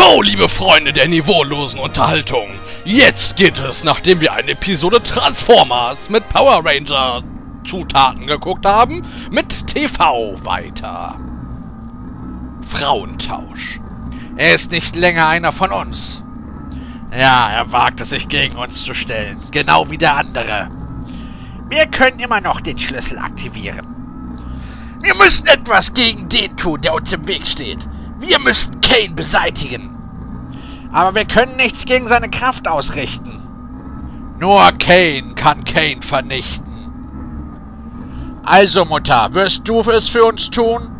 Jo, liebe Freunde der niveaulosen Unterhaltung. Jetzt geht es, nachdem wir eine Episode Transformers mit Power Ranger Zutaten geguckt haben, mit TV weiter. Frauentausch. Er ist nicht länger einer von uns. Ja, er wagt es sich gegen uns zu stellen, genau wie der andere. Wir können immer noch den Schlüssel aktivieren. Wir müssen etwas gegen den tun, der uns im Weg steht. Wir müssen Kane beseitigen. Aber wir können nichts gegen seine Kraft ausrichten. Nur Kane kann Kane vernichten. Also, Mutter, wirst du es für uns tun?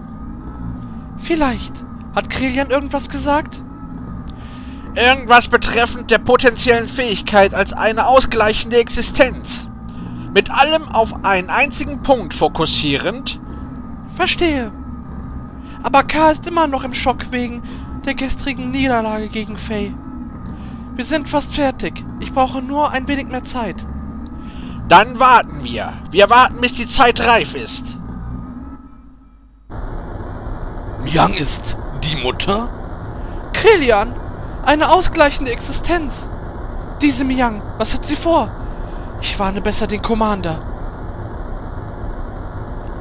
Vielleicht. Hat Krelian irgendwas gesagt? Irgendwas betreffend der potenziellen Fähigkeit als eine ausgleichende Existenz. Mit allem auf einen einzigen Punkt fokussierend. Verstehe. Aber K ist immer noch im Schock wegen der gestrigen Niederlage gegen Faye. Wir sind fast fertig. Ich brauche nur ein wenig mehr Zeit. Dann warten wir. Wir warten, bis die Zeit reif ist. Yang ist die Mutter? Krillian! Eine ausgleichende Existenz! Diese Miang, was hat sie vor? Ich warne besser den Commander.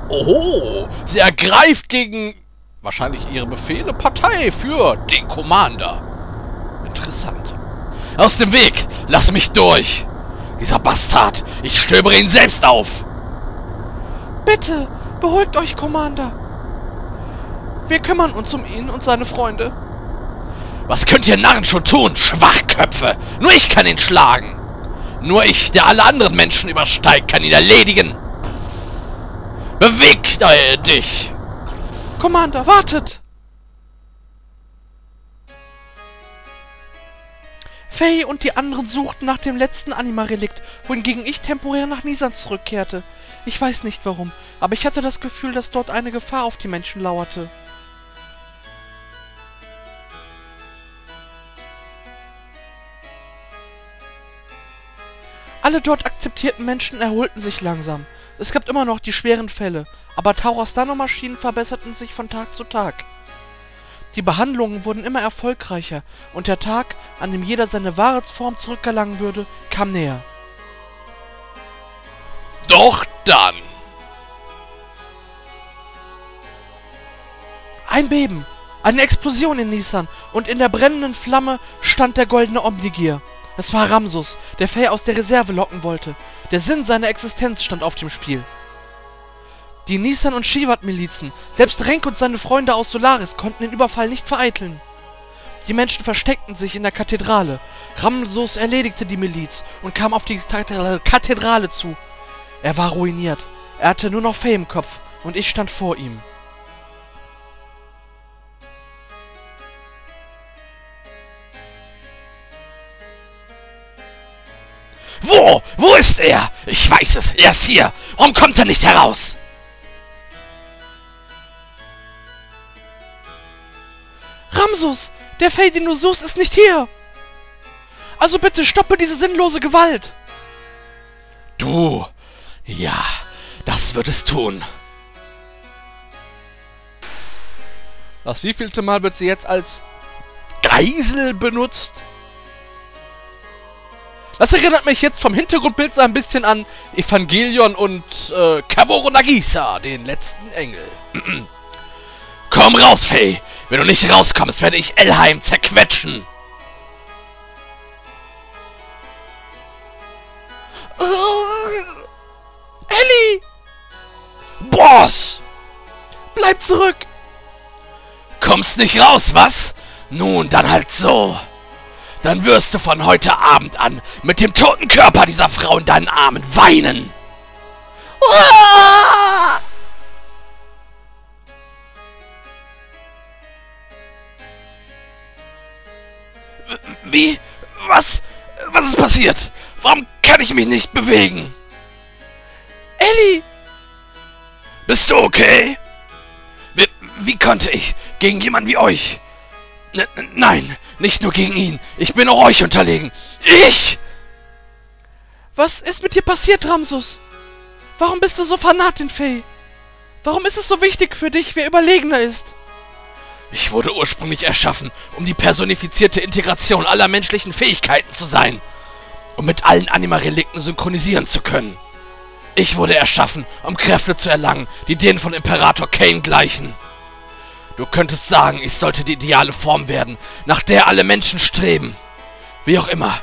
Oho, sie ergreift gegen wahrscheinlich ihre Befehle Partei für den Commander. Interessant. Aus dem Weg! Lass mich durch! Dieser Bastard! Ich stöbere ihn selbst auf! Bitte, beruhigt euch, Commander. Wir kümmern uns um ihn und seine Freunde. Was könnt ihr Narren schon tun, Schwachköpfe? Nur ich kann ihn schlagen. Nur ich, der alle anderen Menschen übersteigt, kann ihn erledigen. Beweg dich! Commander, wartet! Faye und die anderen suchten nach dem letzten Anima-Relikt, wohingegen ich temporär nach Nisan zurückkehrte. Ich weiß nicht warum, aber ich hatte das Gefühl, dass dort eine Gefahr auf die Menschen lauerte. Alle dort akzeptierten Menschen erholten sich langsam. Es gab immer noch die schweren Fälle, aber Tauras Nanomaschinen verbesserten sich von Tag zu Tag. Die Behandlungen wurden immer erfolgreicher und der Tag, an dem jeder seine wahre Form zurückgelangen würde, kam näher. Doch dann! Ein Beben, eine Explosion in Nissan und in der brennenden Flamme stand der goldene Omnigier. Es war Ramsus, der Faye aus der Reserve locken wollte. Der Sinn seiner Existenz stand auf dem Spiel. Die Nissan- und Shivat-Milizen, selbst Renk und seine Freunde aus Solaris konnten den Überfall nicht vereiteln. Die Menschen versteckten sich in der Kathedrale. Ramsus erledigte die Miliz und kam auf die Kathedrale zu. Er war ruiniert. Er hatte nur noch Faye im Kopf und ich stand vor ihm. Wo? Ist er? Ich weiß es. Er ist hier. Warum kommt er nicht heraus? Ramsus! Der Fay, den du suchst, ist nicht hier! Also bitte stoppe diese sinnlose Gewalt! Du! Ja, das wird es tun. Das wievielte Mal wird sie jetzt als Geisel benutzt? Das erinnert mich jetzt vom Hintergrundbild so ein bisschen an Evangelion und äh, Kavoro Nagisa, den letzten Engel. Komm raus, Faye! Wenn du nicht rauskommst, werde ich Elheim zerquetschen! Ellie! Boss! Bleib zurück! Kommst nicht raus, was? Nun, dann halt so. Dann wirst du von heute Abend an mit dem toten Körper dieser Frau in deinen Armen weinen. Uah! Wie? Was? Was ist passiert? Warum kann ich mich nicht bewegen? Ellie! Bist du okay? Wie, wie konnte ich gegen jemanden wie euch? N nein, nicht nur gegen ihn. Ich bin auch euch unterlegen. Ich! Was ist mit dir passiert, Ramsus? Warum bist du so Fanatin, Faye? Warum ist es so wichtig für dich, wer überlegener ist? Ich wurde ursprünglich erschaffen, um die personifizierte Integration aller menschlichen Fähigkeiten zu sein, um mit allen Anima-Relikten synchronisieren zu können. Ich wurde erschaffen, um Kräfte zu erlangen, die denen von Imperator Kane gleichen. Du könntest sagen, ich sollte die ideale Form werden, nach der alle Menschen streben. Wie auch immer.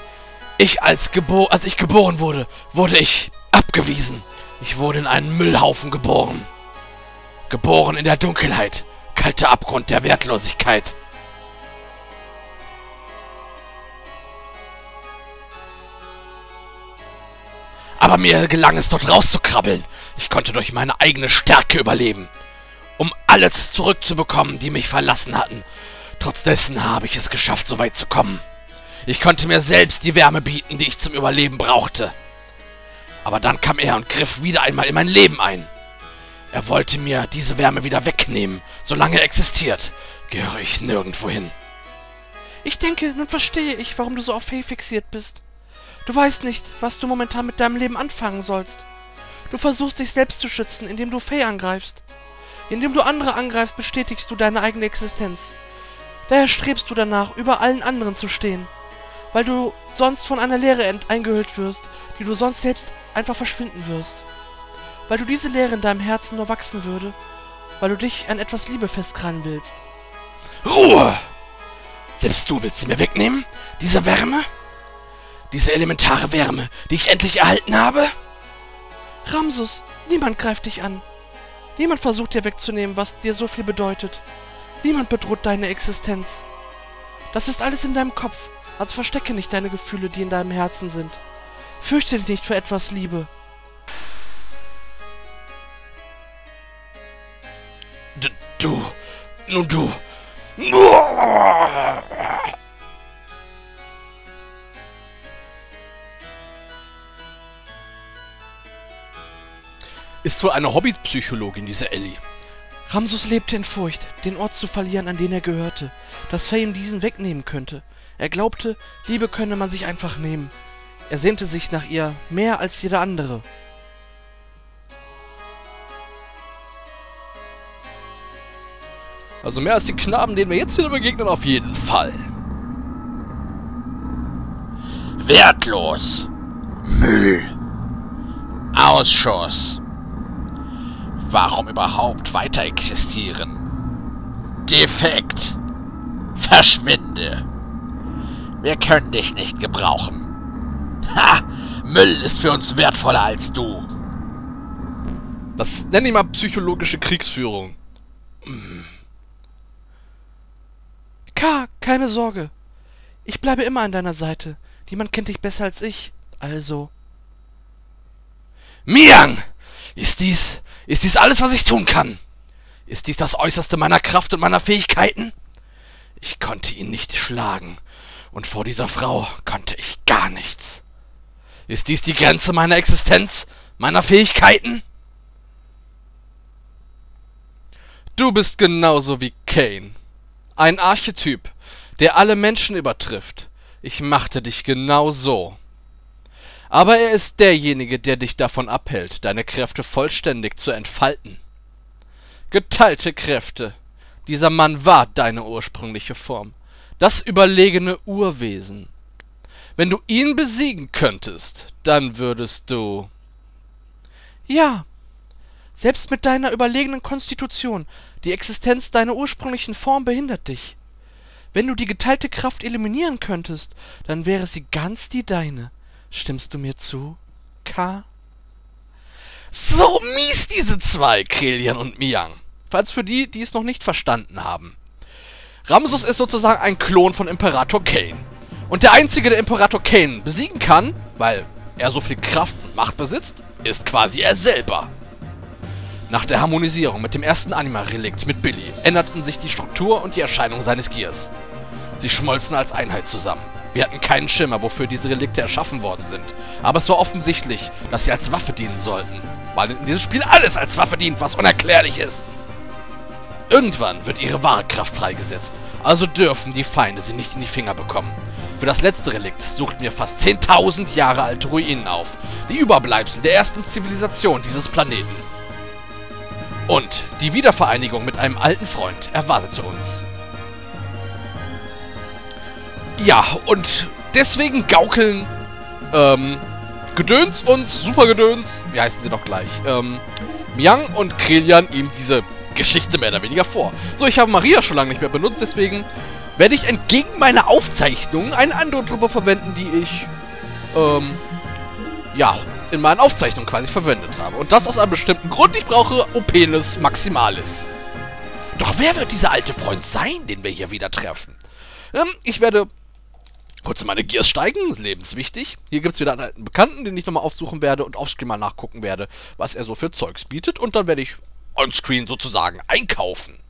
Ich als, gebo als ich geboren wurde, wurde ich abgewiesen. Ich wurde in einen Müllhaufen geboren. Geboren in der Dunkelheit. Kalter Abgrund der Wertlosigkeit. Aber mir gelang es, dort rauszukrabbeln. Ich konnte durch meine eigene Stärke überleben. Um alles zurückzubekommen, die mich verlassen hatten. Trotz dessen habe ich es geschafft, so weit zu kommen. Ich konnte mir selbst die Wärme bieten, die ich zum Überleben brauchte. Aber dann kam er und griff wieder einmal in mein Leben ein. Er wollte mir diese Wärme wieder wegnehmen. Solange er existiert, gehöre ich nirgendwo hin. Ich denke, nun verstehe ich, warum du so auf Faye fixiert bist. Du weißt nicht, was du momentan mit deinem Leben anfangen sollst. Du versuchst dich selbst zu schützen, indem du Faye angreifst. Indem du andere angreifst, bestätigst du deine eigene Existenz. Daher strebst du danach, über allen anderen zu stehen. Weil du sonst von einer Leere eingehüllt wirst, die du sonst selbst einfach verschwinden wirst. Weil du diese Leere in deinem Herzen nur wachsen würde, weil du dich an etwas Liebe festkrallen willst. Ruhe! Selbst du willst sie mir wegnehmen? Diese Wärme? Diese elementare Wärme, die ich endlich erhalten habe? Ramsus, niemand greift dich an. Niemand versucht dir wegzunehmen, was dir so viel bedeutet. Niemand bedroht deine Existenz. Das ist alles in deinem Kopf, also verstecke nicht deine Gefühle, die in deinem Herzen sind. Fürchte dich nicht für etwas Liebe. D du, nun du. Ist wohl eine Hobbypsychologin, diese Ellie. Ramsus lebte in Furcht, den Ort zu verlieren, an den er gehörte, dass Faye ihm diesen wegnehmen könnte. Er glaubte, Liebe könne man sich einfach nehmen. Er sehnte sich nach ihr mehr als jeder andere. Also mehr als die Knaben, denen wir jetzt wieder begegnen, auf jeden Fall. Wertlos. Müll. Ausschuss. Warum überhaupt weiter existieren? Defekt. Verschwinde. Wir können dich nicht gebrauchen. Ha! Müll ist für uns wertvoller als du. Das nenne ich mal psychologische Kriegsführung. K, keine Sorge. Ich bleibe immer an deiner Seite. Niemand kennt dich besser als ich. Also. Miang! Ist dies, ist dies alles, was ich tun kann? Ist dies das Äußerste meiner Kraft und meiner Fähigkeiten? Ich konnte ihn nicht schlagen. Und vor dieser Frau konnte ich gar nichts. Ist dies die Grenze meiner Existenz, meiner Fähigkeiten? Du bist genauso wie Kane. Ein Archetyp, der alle Menschen übertrifft. Ich machte dich genau so. Aber er ist derjenige, der dich davon abhält, deine Kräfte vollständig zu entfalten. Geteilte Kräfte. Dieser Mann war deine ursprüngliche Form. Das überlegene Urwesen. Wenn du ihn besiegen könntest, dann würdest du. Ja. Selbst mit deiner überlegenen Konstitution, die Existenz deiner ursprünglichen Form behindert dich. Wenn du die geteilte Kraft eliminieren könntest, dann wäre sie ganz die deine. Stimmst du mir zu, K? So mies diese zwei, Krillian und Miang. Falls für die, die es noch nicht verstanden haben. Ramsus ist sozusagen ein Klon von Imperator Kane. Und der einzige, der Imperator Kane besiegen kann, weil er so viel Kraft und Macht besitzt, ist quasi er selber. Nach der Harmonisierung mit dem ersten Anima-Relikt mit Billy änderten sich die Struktur und die Erscheinung seines Gears. Sie schmolzen als Einheit zusammen. Wir hatten keinen Schimmer, wofür diese Relikte erschaffen worden sind. Aber es war offensichtlich, dass sie als Waffe dienen sollten. Weil in diesem Spiel alles als Waffe dient, was unerklärlich ist. Irgendwann wird ihre wahre Kraft freigesetzt. Also dürfen die Feinde sie nicht in die Finger bekommen. Für das letzte Relikt suchten wir fast 10.000 Jahre alte Ruinen auf. Die Überbleibsel der ersten Zivilisation dieses Planeten. Und die Wiedervereinigung mit einem alten Freund erwartete uns. Ja, und deswegen gaukeln ähm, Gedöns und Supergedöns, wie heißen sie noch gleich, ähm, Miang und Krelian ihm diese Geschichte mehr oder weniger vor. So, ich habe Maria schon lange nicht mehr benutzt, deswegen werde ich entgegen meiner Aufzeichnungen eine andere Truppe verwenden, die ich, ähm, ja, in meinen Aufzeichnungen quasi verwendet habe. Und das aus einem bestimmten Grund. Ich brauche Openes Maximalis. Doch wer wird dieser alte Freund sein, den wir hier wieder treffen? Ähm, ich werde kurz in meine Gears steigen, lebenswichtig. Hier gibt es wieder einen Bekannten, den ich nochmal aufsuchen werde und offscreen mal nachgucken werde, was er so für Zeugs bietet. Und dann werde ich onscreen sozusagen einkaufen.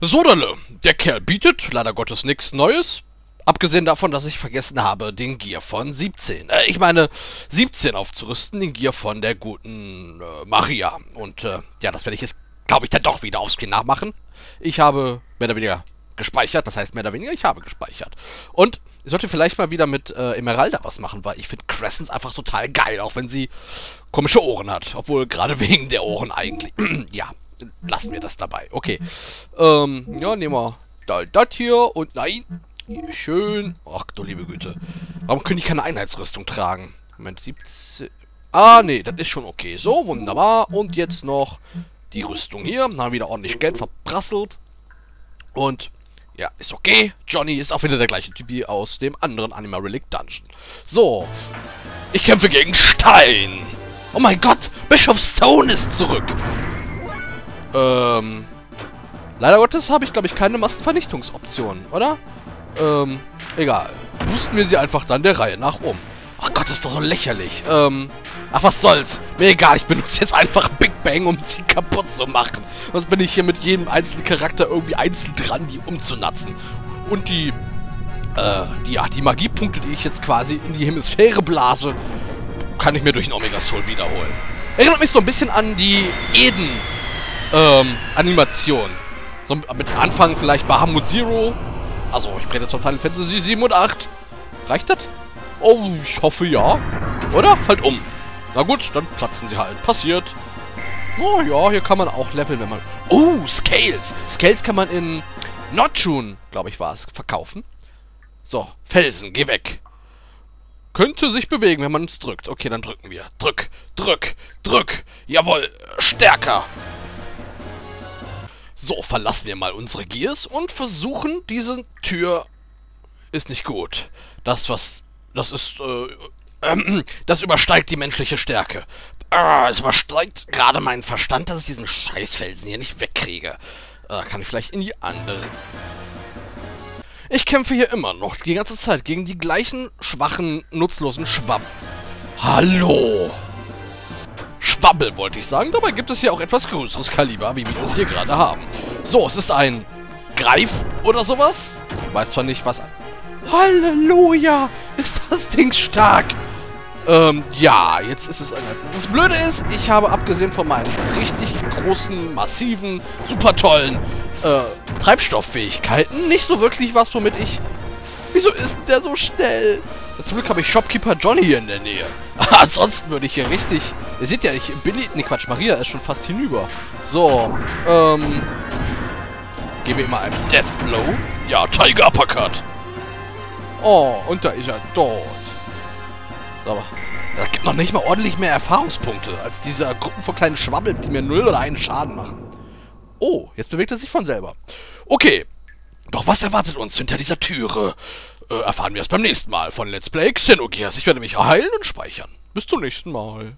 Sodale, der Kerl bietet leider Gottes nichts Neues. Abgesehen davon, dass ich vergessen habe, den Gear von 17. Äh, ich meine, 17 aufzurüsten, den Gear von der guten äh, Maria. Und äh, ja, das werde ich jetzt, glaube ich, dann doch wieder aufscreen nachmachen. Ich habe mehr oder weniger gespeichert. Das heißt mehr oder weniger, ich habe gespeichert. Und ich sollte vielleicht mal wieder mit äh, Emeralda was machen, weil ich finde Crescents einfach total geil, auch wenn sie komische Ohren hat. Obwohl, gerade wegen der Ohren eigentlich. ja, lassen wir das dabei. Okay. Ähm, ja, nehmen wir das hier und nein. Schön. Ach du liebe Güte. Warum können die keine Einheitsrüstung tragen? Moment, 17. Ah, nee, das ist schon okay. So, wunderbar. Und jetzt noch die Rüstung hier. Haben wieder ordentlich Geld verprasselt. Und ja, ist okay. Johnny ist auch wieder der gleiche Typ wie aus dem anderen Animal Relic Dungeon. So. Ich kämpfe gegen Stein. Oh mein Gott, Bischof Stone ist zurück. Ähm. Leider Gottes habe ich, glaube ich, keine Massenvernichtungsoption, oder? Ähm, egal. Boosten wir sie einfach dann der Reihe nach um. Ach Gott, das ist doch so lächerlich. Ähm, ach was soll's. Mir egal, ich benutze jetzt einfach Big Bang, um sie kaputt zu machen. Was bin ich hier mit jedem einzelnen Charakter irgendwie einzeln dran, die umzunatzen. Und die, äh, die, ja, die Magiepunkte, die ich jetzt quasi in die Hemisphäre blase, kann ich mir durch den Omega Soul wiederholen. Erinnert mich so ein bisschen an die Eden, ähm, Animation. So mit Anfang vielleicht Bahamut Zero. Also, ich rede jetzt von Final Fantasy 7 und 8. Reicht das? Oh, ich hoffe ja. Oder? Fällt um. Na gut, dann platzen sie halt. Passiert. Oh ja, hier kann man auch leveln, wenn man... Oh, Scales. Scales kann man in Notchun, glaube ich war es, verkaufen. So, Felsen, geh weg. Könnte sich bewegen, wenn man es drückt. Okay, dann drücken wir. Drück, drück, drück. Jawohl, stärker. So, verlassen wir mal unsere Gears und versuchen, diese Tür ist nicht gut. Das, was... Das ist, äh, äh, das übersteigt die menschliche Stärke. Ah, es übersteigt gerade meinen Verstand, dass ich diesen Scheißfelsen hier nicht wegkriege. Äh, kann ich vielleicht in die andere... Ich kämpfe hier immer noch die ganze Zeit gegen die gleichen schwachen, nutzlosen Schwamm. Hallo! Schwabbel, wollte ich sagen. Dabei gibt es hier auch etwas größeres Kaliber, wie wir es hier gerade haben. So, es ist ein Greif oder sowas. Ich weiß zwar nicht, was... Halleluja! Das Ding stark! Ähm, ja, jetzt ist es... Das Blöde ist, ich habe abgesehen von meinen richtig großen, massiven, super tollen äh, Treibstofffähigkeiten nicht so wirklich was, womit ich... Wieso ist der so schnell? Zum Glück habe ich Shopkeeper Johnny hier in der Nähe. Ansonsten würde ich hier richtig... Ihr seht ja, ich Billy... Ne, Quatsch, Maria ist schon fast hinüber. So, ähm... Geben wir ihm mal einen Death Blow. Ja, Tiger Uppercut. Oh, und da ist er dort. So, aber... Das gibt noch nicht mal ordentlich mehr Erfahrungspunkte als diese Gruppen von kleinen Schwabbel, die mir null oder einen Schaden machen. Oh, jetzt bewegt er sich von selber. Okay. Doch was erwartet uns hinter dieser Türe? äh, erfahren wir es beim nächsten Mal von Let's Play Xenogears. Ich werde mich heilen und speichern. Bis zum nächsten Mal.